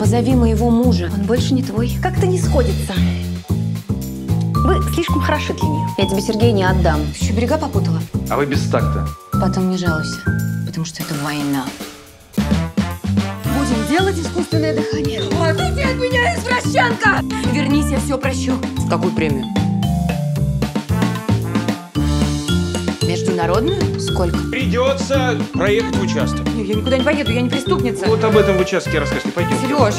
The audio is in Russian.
Позови моего мужа. Он больше не твой. Как-то не сходится. Вы слишком хороши для нее. Я тебе Сергея не отдам. Ты еще берега попутала? А вы без такта. Потом не жалуйся, потому что это война. Будем делать искусственное дыхание. Отойди от меня, извращенка! Вернись, я все прощу. Какую премию? Международную? Сколько? Придется проехать в участок. Я никуда не поеду, я не преступница. Вот об этом в участке расскажите. Пойдем. Сереж,